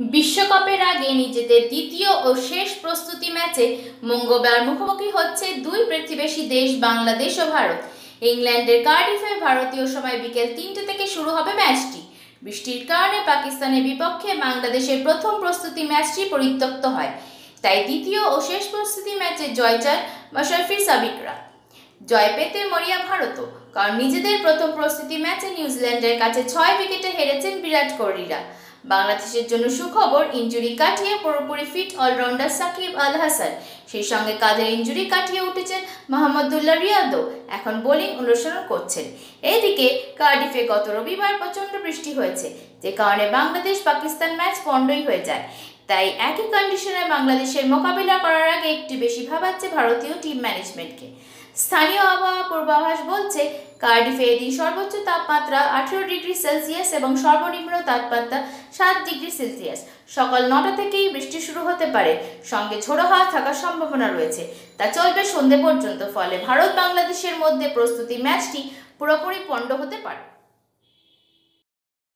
বিশ্বকাপের আগে নিজেদের দ্বিতীয় ও শেষ প্রস্তুতি ম্যাচে মঙ্গলবার মুখোমুখি হচ্ছে দুই প্রতিবেশী দেশ বাংলাদেশ ও ভারত। ইংল্যান্ডের কার্ডিফে ভারতীয় সময় বিকেল তিনটে থেকে শুরু হবে ম্যাচটি। বৃষ্টির কারণে পাকিস্তানের বিপক্ষে বাংলাদেশের প্রথম প্রস্তুতি ম্যাচটি পরিত্যক্ত হয়। তাই দ্বিতীয় ও শেষ প্রস্তুতি ম্যাচে জয় চান মাশরাফি সাবিকরা। জয় পেতে মরিয়া ভারতও, কারণ নিজেদের প্রথম প্রস্তুতি ম্যাচে নিউজিল্যান্ডের কাছে ছয় উইকেটে হেরেছেন বিরাট কোহলিরা। বাংলাদেশের জন্য সুখবর ইঞ্জুরি কাটিয়ে পুরোপুরি ফিট অলরাউন্ডার সাকিব আল হাসান সেই সঙ্গে কাদের ইঞ্জুরি কাটিয়ে উঠেছেন মোহাম্মদুল্লাহ রিয়াদও। এখন বোলিং অনুসরণ করছেন। এইদিকে কার্ডিফে গত রবিবার প্রচণ্ড বৃষ্টি হয়েছে, যে কারণে বাংলাদেশ পাকিস্তান ম্যাচ পণ্ডই হয়ে যায়। তাই একই কন্ডিশনে বাংলাদেশের মোকাবিলা করার আগে একটু বেশি ভাবাচ্ছে ভারতীয় টিম ম্যানেজমেন্টকে স্থানীয় আবহাওয়া পূর্বাভাস বলছে কার্ডিফে এদিন সর্বোচ্চ তাপমাত্রা আঠেরো ডিগ্রি সেলসিয়াস এবং সর্বনিম্ন তাপমাত্রা সাত ডিগ্রি সেলসিয়াস। সকাল নটা থেকেই বৃষ্টি শুরু হতে পারে। সঙ্গে ঝোড়ো হাওয়া থাকার সম্ভাবনা রয়েছে। তা চলবে সন্ধে পর্যন্ত, ফলে ভারত বাংলাদেশের মধ্যে প্রস্তুতি ম্যাচটি পুরোপুরি পণ্ড হতে পারে।